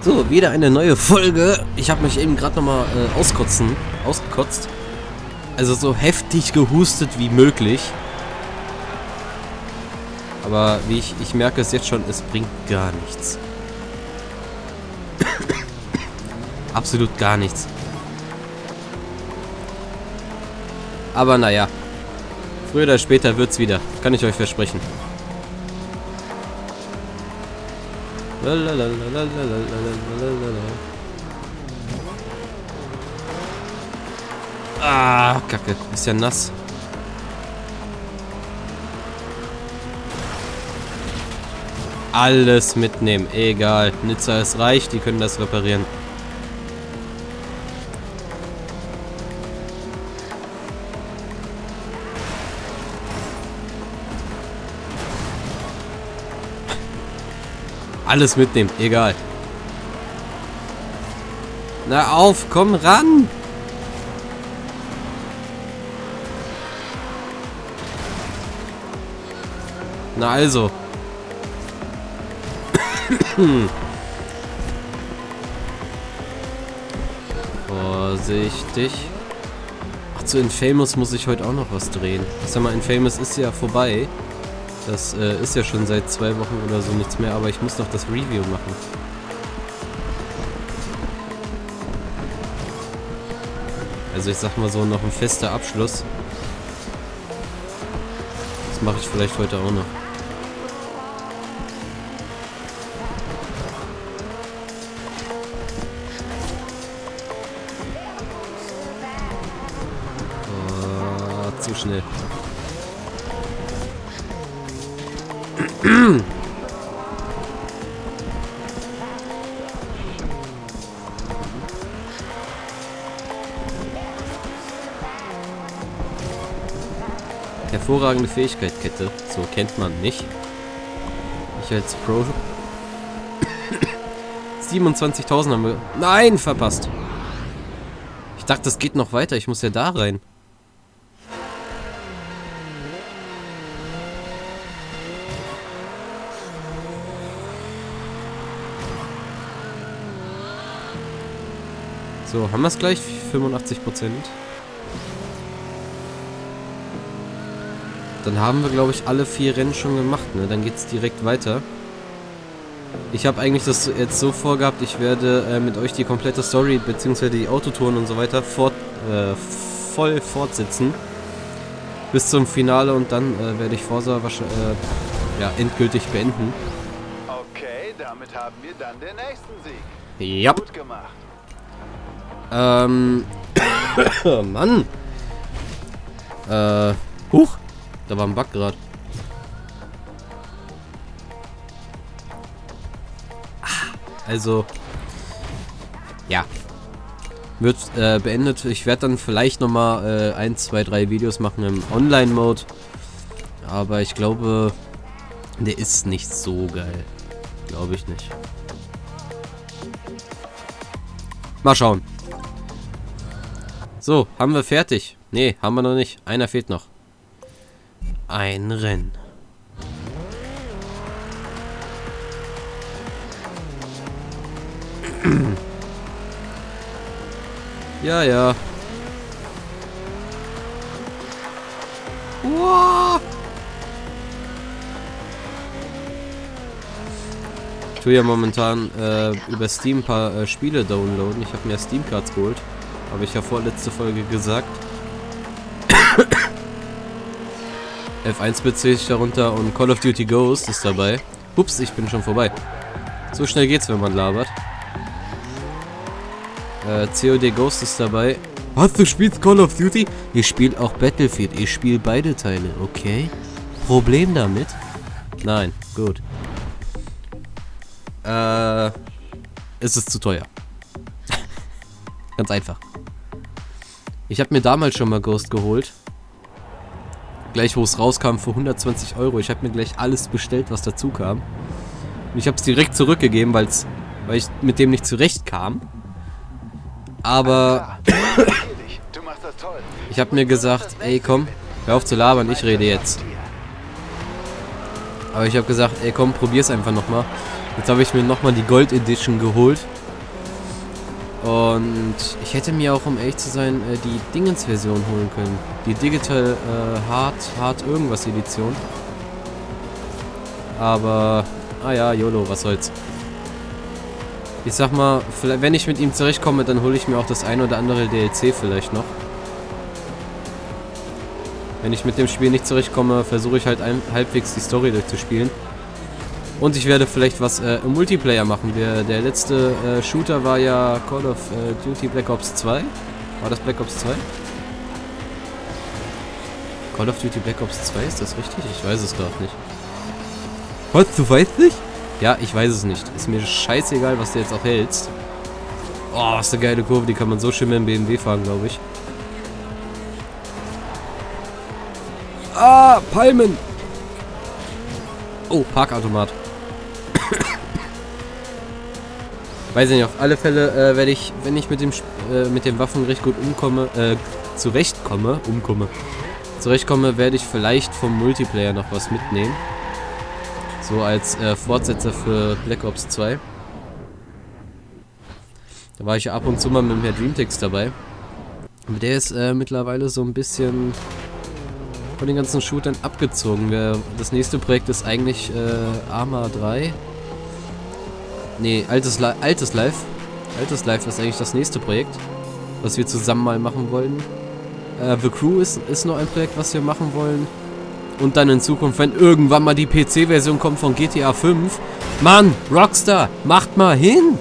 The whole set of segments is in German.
So, wieder eine neue Folge. Ich habe mich eben gerade nochmal äh, auskotzen, ausgekotzt. Also so heftig gehustet wie möglich. Aber wie ich, ich merke es jetzt schon, es bringt gar nichts. Absolut gar nichts. Aber naja. Früher oder später wird's wieder. Kann ich euch versprechen. Ah, Kacke. Ist ja nass. Alles mitnehmen. Egal. Nizza ist reich. Die können das reparieren. Alles mitnehmen, egal. Na auf, komm ran! Na also. Vorsichtig. Ach, zu Infamous muss ich heute auch noch was drehen. Ich sag mal, Infamous ist ja vorbei. Das äh, ist ja schon seit zwei Wochen oder so nichts mehr, aber ich muss noch das Review machen. Also ich sag mal so, noch ein fester Abschluss. Das mache ich vielleicht heute auch noch. Oh, zu schnell. Hervorragende Fähigkeit, Kette. So kennt man nicht. Ich als Pro... 27.000 haben wir... Nein, verpasst. Ich dachte, das geht noch weiter. Ich muss ja da rein. So, haben wir es gleich? 85% Dann haben wir, glaube ich, alle vier Rennen schon gemacht, ne? Dann geht es direkt weiter. Ich habe eigentlich das jetzt so vorgehabt, ich werde äh, mit euch die komplette Story, beziehungsweise die Autotouren und so weiter, fort, äh, voll fortsetzen. Bis zum Finale und dann äh, werde ich Forsa äh, ja, endgültig beenden. Okay, damit haben wir dann den nächsten Sieg. Ja. Gut gemacht. Ähm. Mann. Äh. Huch. Da war ein Bug gerade. Also. Ja. Wird äh, beendet. Ich werde dann vielleicht nochmal äh, ein, zwei, drei Videos machen im Online-Mode. Aber ich glaube, der ist nicht so geil. Glaube ich nicht. Mal schauen. So, haben wir fertig. Nee, haben wir noch nicht. Einer fehlt noch. Ein Rennen. ja, ja. Wow. Ich tue ja momentan äh, über Steam ein paar äh, Spiele downloaden. Ich habe mir Steam Cards geholt. Habe ich ja vorletzte Folge gesagt. F1 beziehe ich darunter und Call of Duty Ghost ist dabei. Ups, ich bin schon vorbei. So schnell geht's, wenn man labert. Äh, COD Ghost ist dabei. Was, du spielst Call of Duty? Ich spiele auch Battlefield. Ich spiele beide Teile, okay? Problem damit? Nein, gut. Äh, es ist zu teuer. Ganz einfach. Ich habe mir damals schon mal Ghost geholt. Gleich wo es rauskam für 120 Euro. Ich habe mir gleich alles bestellt, was dazu kam. Und ich habe es direkt zurückgegeben, weil's, weil ich mit dem nicht zurechtkam. Aber ich habe mir gesagt, ey komm, hör auf zu labern, ich rede jetzt. Aber ich habe gesagt, ey komm, probier's einfach nochmal. Jetzt habe ich mir nochmal die Gold Edition geholt. Und ich hätte mir auch, um ehrlich zu sein, äh, die Dingens-Version holen können. Die Digital äh, Hard, Hard irgendwas Edition. Aber, ah ja, YOLO, was soll's. Ich sag mal, wenn ich mit ihm zurechtkomme, dann hole ich mir auch das ein oder andere DLC vielleicht noch. Wenn ich mit dem Spiel nicht zurechtkomme, versuche ich halt ein, halbwegs die Story durchzuspielen. Und ich werde vielleicht was äh, im Multiplayer machen. Der, der letzte äh, Shooter war ja Call of äh, Duty Black Ops 2. War das Black Ops 2? Call of Duty Black Ops 2, ist das richtig? Ich weiß es gerade nicht. Was, du weißt nicht? Ja, ich weiß es nicht. Ist mir scheißegal, was du jetzt auch hältst. Oh, ist eine geile Kurve, die kann man so schön mit dem BMW fahren, glaube ich. Ah, Palmen! Oh, Parkautomat. Weiß ich nicht, auf alle Fälle äh, werde ich, wenn ich mit dem äh, mit dem Waffen recht gut umkomme, äh, zurechtkomme, umkomme, zurechtkomme, werde ich vielleicht vom Multiplayer noch was mitnehmen. So als äh, Fortsetzer für Black Ops 2. Da war ich ja ab und zu mal mit dem Herr Dreamtex dabei. Aber der ist äh, mittlerweile so ein bisschen von den ganzen Shootern abgezogen. Das nächste Projekt ist eigentlich äh, Arma 3. Nee, altes, Li altes Life. Altes Life ist eigentlich das nächste Projekt, was wir zusammen mal machen wollen. Äh, The Crew ist, ist noch ein Projekt, was wir machen wollen. Und dann in Zukunft, wenn irgendwann mal die PC-Version kommt von GTA 5. Mann, Rockstar, macht mal hin!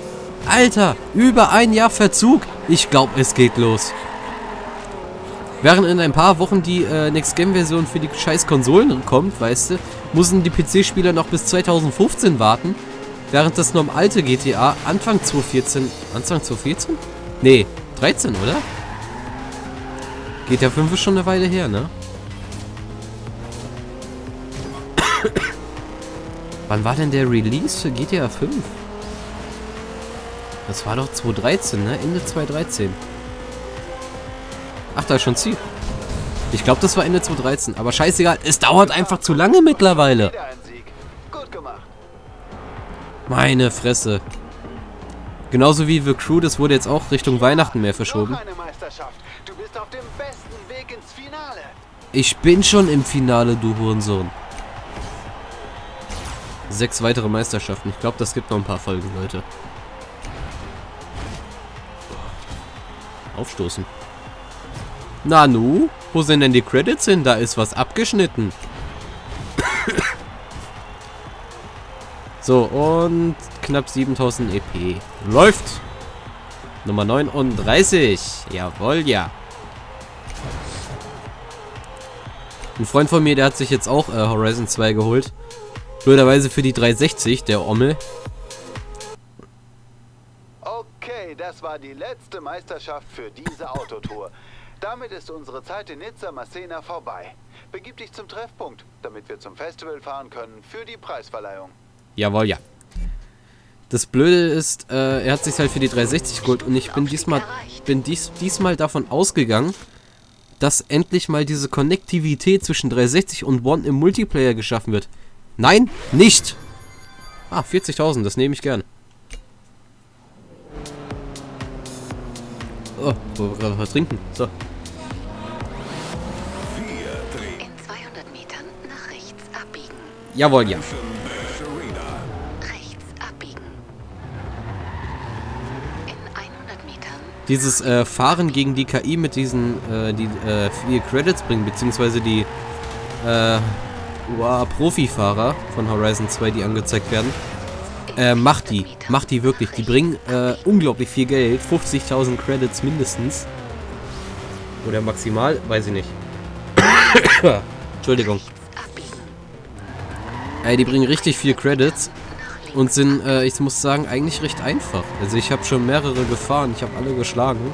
Alter, über ein Jahr Verzug. Ich glaube, es geht los. Während in ein paar Wochen die äh, Next-Gen-Version für die scheiß Konsolen kommt, weißt du, müssen die PC-Spieler noch bis 2015 warten. Während das nur alte GTA Anfang 2014... Anfang 2014? Nee, 13, oder? GTA 5 ist schon eine Weile her, ne? Wann war denn der Release für GTA 5? Das war doch 2013, ne? Ende 2013. Ach, da ist schon Ziel. Ich glaube, das war Ende 2013. Aber scheißegal, es dauert einfach zu lange mittlerweile. Meine Fresse. Genauso wie The Crew, das wurde jetzt auch Richtung Weihnachten mehr verschoben. Ich bin schon im Finale, du Hurensohn. Sechs weitere Meisterschaften. Ich glaube, das gibt noch ein paar Folgen, Leute. Aufstoßen. Nanu, wo sind denn die Credits hin? Da ist was abgeschnitten. So, und knapp 7000 EP. Läuft! Nummer 39. Jawohl, ja. Ein Freund von mir, der hat sich jetzt auch äh, Horizon 2 geholt. Blöderweise für die 360, der Ommel. Okay, das war die letzte Meisterschaft für diese Autotour. Damit ist unsere Zeit in Nizza Masena vorbei. Begib dich zum Treffpunkt, damit wir zum Festival fahren können für die Preisverleihung. Jawohl, ja. Das Blöde ist, äh, er hat sich halt für die 360 geholt und ich bin diesmal, bin dies, diesmal davon ausgegangen, dass endlich mal diese Konnektivität zwischen 360 und One im Multiplayer geschaffen wird. Nein, nicht. Ah, 40.000, das nehme ich gern. Oh, wo wir gerade was trinken. So. In 200 Metern nach rechts abbiegen. Jawohl, ja. Dieses äh, Fahren gegen die KI mit diesen, äh, die äh, vier Credits bringen, beziehungsweise die, äh, Profifahrer von Horizon 2, die angezeigt werden. Äh, macht die. Macht die wirklich. Die bringen äh, unglaublich viel Geld. 50.000 Credits mindestens. Oder maximal, weiß ich nicht. Entschuldigung. Ey, die bringen richtig viel Credits. Und sind, äh, ich muss sagen, eigentlich recht einfach. Also ich habe schon mehrere gefahren. Ich habe alle geschlagen.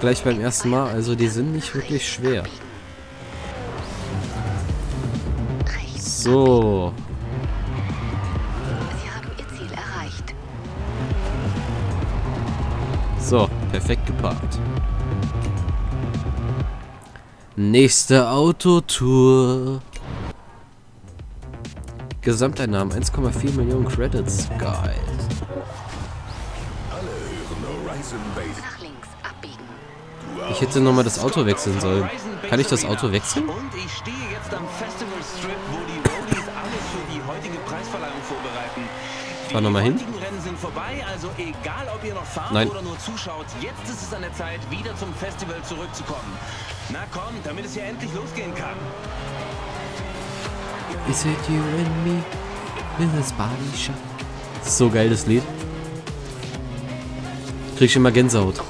Gleich beim ersten Mal. Also die sind nicht wirklich schwer. So. So, perfekt geparkt. Nächste Autotour. Gesamteinnahmen 1,4 Millionen Credits. Geil. Nach links abbiegen. Ich hätte nochmal das Auto wechseln sollen. Kann ich das Auto wechseln? Und ich stehe jetzt am Festival Strip, wo die Roadies alles für die heutige Preisverleihung vorbereiten. Die Fahr noch mal hin. heutigen Rennen sind vorbei, also egal ob ihr noch fahrt Nein. oder nur zuschaut, jetzt ist es an der Zeit, wieder zum Festival zurückzukommen. Na komm, damit es hier endlich losgehen kann. Is it you and me in this body shot? So geil das Lied. Krieg ich immer Gänsehaut.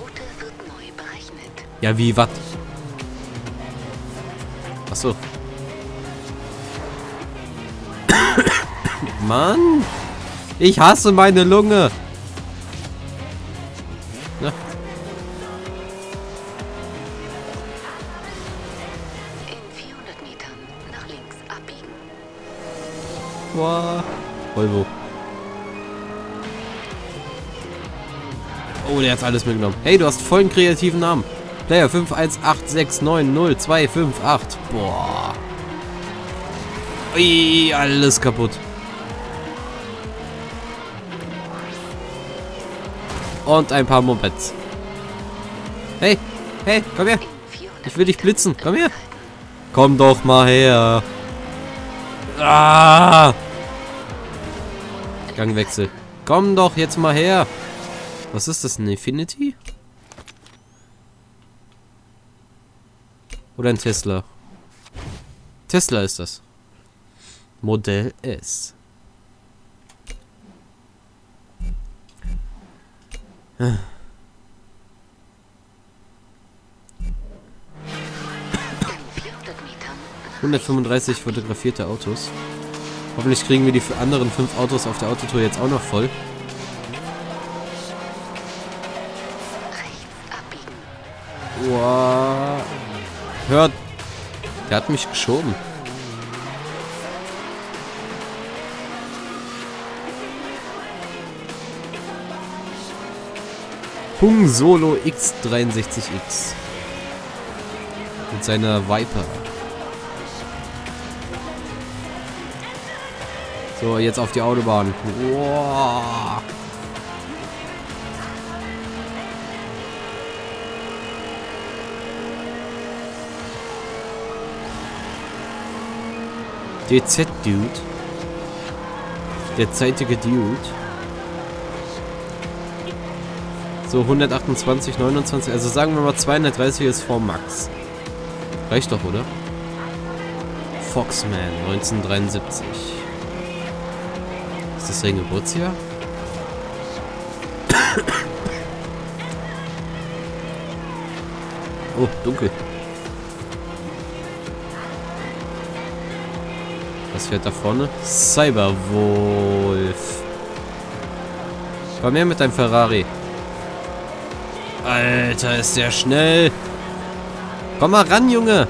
Ja, wie, wat? Achso. Mann! Ich hasse meine Lunge! Volvo. Oh, der hat alles mitgenommen. Hey, du hast voll einen kreativen Namen. Player 518690258. Boah. Ui, alles kaputt. Und ein paar Mopeds. Hey, hey, komm her. In 400 Ich will dich blitzen. Komm her. Komm doch mal her. Ah! Gangwechsel. Komm doch jetzt mal her. Was ist das? Ein Infinity? Oder ein Tesla? Tesla ist das. Modell S. In 400 Metern nach 135 fotografierte Autos. Hoffentlich kriegen wir die anderen fünf Autos auf der Autotour jetzt auch noch voll. Wow. Hört. Der hat mich geschoben. Hung Solo X63X. Mit seiner Viper. So, jetzt auf die Autobahn. Wow. DZ-Dude. Der zeitige Dude. So, 128, 29. Also sagen wir mal 230 ist vor Max. Reicht doch, oder? Foxman, 1973. Ist das sein Geburtsjahr? Oh, dunkel. Was fährt da vorne? Cyberwolf. Komm her mit deinem Ferrari. Alter, ist der schnell. Komm mal ran, Junge.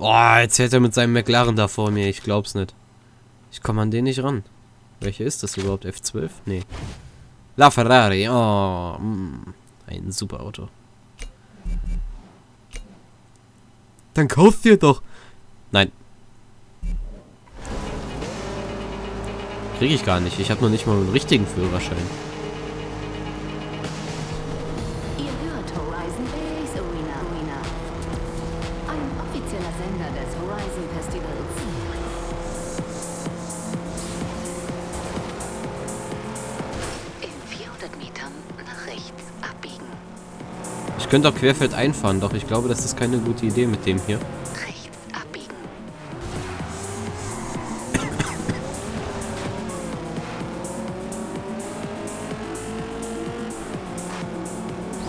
Oh, jetzt fährt er mit seinem McLaren da vor mir. Ich glaub's nicht. Ich komme an den nicht ran. Welcher ist das überhaupt? F12? Nee. La Ferrari. Oh, mm, ein super Auto. Dann kauf dir doch. Nein. Kriege ich gar nicht. Ich habe noch nicht mal einen richtigen Führerschein. Ich könnte auch querfeld einfahren, doch ich glaube, das ist keine gute Idee mit dem hier. Rechts abbiegen.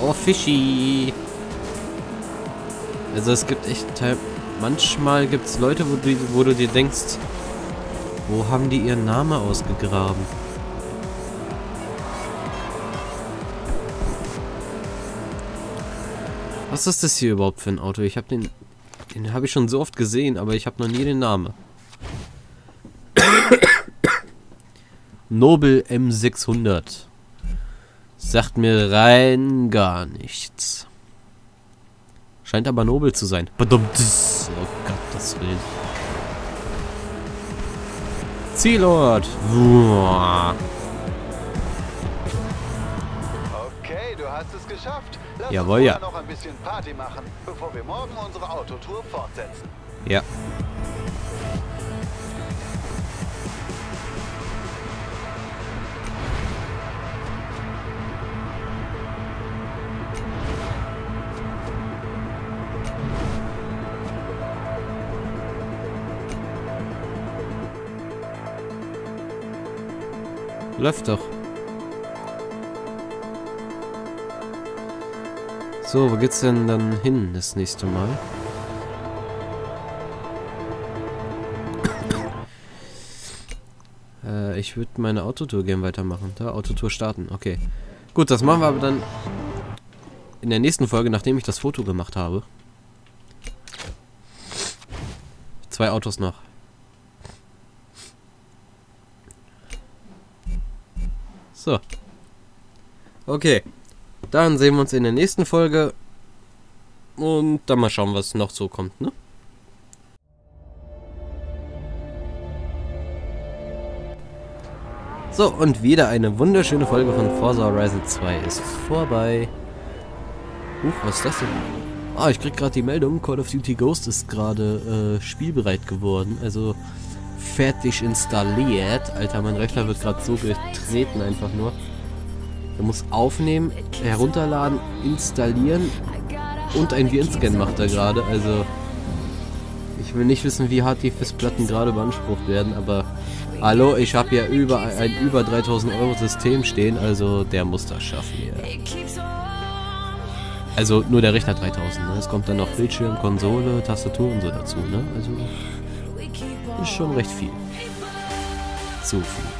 Oh, Fischi. Also es gibt echt teil manchmal gibt es Leute, wo du, wo du dir denkst, wo haben die ihren Namen ausgegraben? Was ist das hier überhaupt für ein Auto? Ich habe den, den habe ich schon so oft gesehen, aber ich habe noch nie den Namen. Nobel M600. Sagt mir rein gar nichts. Scheint aber nobel zu sein. Badumts. Oh Gottes Willen. Zielort. Uah. Lass Jawohl, ja. noch ein bisschen Party machen, bevor wir morgen unsere Autotour fortsetzen. Ja. Läuft doch. So, wo geht's denn dann hin das nächste Mal? Äh, ich würde meine Autotour gerne weitermachen. Da, Autotour starten. Okay. Gut, das machen wir aber dann in der nächsten Folge, nachdem ich das Foto gemacht habe. Zwei Autos noch. So. Okay. Dann sehen wir uns in der nächsten Folge. Und dann mal schauen, was noch so kommt, ne? So, und wieder eine wunderschöne Folge von Forza Horizon 2 ist vorbei. Huch, was ist das denn? Ah, ich krieg gerade die Meldung, Call of Duty Ghost ist gerade äh, spielbereit geworden. Also fertig installiert. Alter, mein Rechner wird gerade so getreten einfach nur. Er muss aufnehmen, herunterladen, installieren und ein Virenscan macht er gerade. Also ich will nicht wissen, wie hart die Festplatten gerade beansprucht werden, aber hallo, ich habe ja über ein über 3000 Euro System stehen, also der muss das schaffen hier. Also nur der Rechner 3000, ne? Es kommt dann noch Bildschirm, Konsole, Tastatur und so dazu, ne? Also ist schon recht viel. Zu viel.